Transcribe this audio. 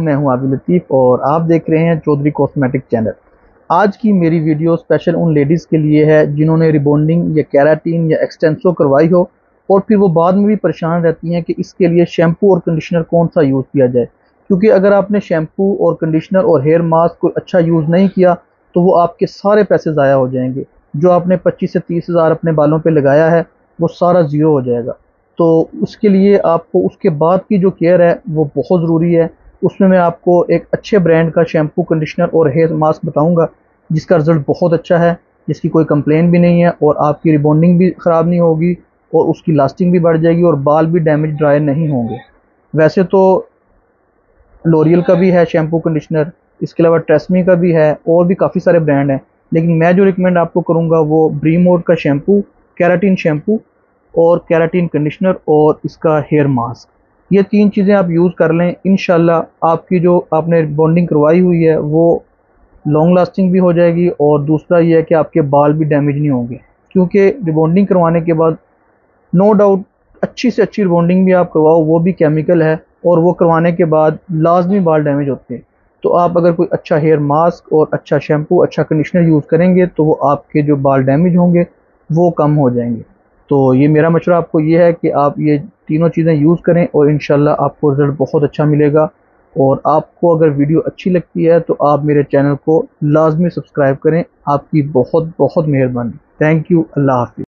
मैं हूँ आबिल लतीफ़ और आप देख रहे हैं चौधरी कॉस्मेटिक चैनल आज की मेरी वीडियो स्पेशल उन लेडीज़ के लिए है जिन्होंने रिबोंडिंग या कैराटीन या एक्सटेंसो करवाई हो और फिर वो बाद में भी परेशान रहती हैं कि इसके लिए शैम्पू और कंडीशनर कौन सा यूज़ किया जाए। क्योंकि अगर आपने शैम्पू और कंडीशनर और हेयर मास्क कोई अच्छा यूज़ नहीं किया तो वो आपके सारे पैसे ज़ाया हो जाएँगे। जो आपने पच्चीस से तीस हज़ार अपने बालों पर लगाया है, वो सारा ज़ीरो हो जाएगा। तो उसके लिए आपको उसके बाद की जो केयर है, वो बहुत ज़रूरी है। उसमें मैं आपको एक अच्छे ब्रांड का शैम्पू कंडीशनर और हेयर मास्क बताऊँगा, जिसका रिज़ल्ट बहुत अच्छा है, जिसकी कोई कंप्लेन भी नहीं है और आपकी रिबॉन्डिंग भी ख़राब नहीं होगी और उसकी लास्टिंग भी बढ़ जाएगी और बाल भी डैमेज ड्राई नहीं होंगे। वैसे तो लोरियल का भी है शैम्पू कंडीशनर इसके अलावा ट्रेसमी का भी है और भी काफ़ी सारे ब्रांड हैं। लेकिन मैं जो रिकमेंड आपको करूँगा वो ब्रीमोड का शैम्पू कैराटीन शैम्पू और कैराटीन कंडीशनर और इसका हेयर मास्क ये तीन चीज़ें आप यूज़ कर लें। इन आपकी जो आपने बॉन्डिंग करवाई हुई है, वो लॉन्ग लास्टिंग भी हो जाएगी और दूसरा ये है कि आपके बाल भी डैमेज नहीं होंगे। क्योंकि रिबॉन्डिंग करवाने के बाद नो डाउट अच्छी से अच्छी रिबॉन्डिंग भी आप करवाओ, वो भी केमिकल है और वो करवाने के बाद लाजमी बाल डैमेज होते हैं। तो आप अगर कोई अच्छा हेयर मास्क और अच्छा शैम्पू अच्छा कंडीशनर यूज़ करेंगे तो वो आपके जो बाल डैमेज होंगे, वो कम हो जाएँगे। तो ये मेरा मशवरा आपको ये है कि आप ये तीनों चीज़ें यूज़ करें और इन आपको रिज़ल्ट बहुत अच्छा मिलेगा। और आपको अगर वीडियो अच्छी लगती है तो आप मेरे चैनल को लाजमी सब्सक्राइब करें। आपकी बहुत बहुत मेहरबानी। Thank you. अल्लाह हाफि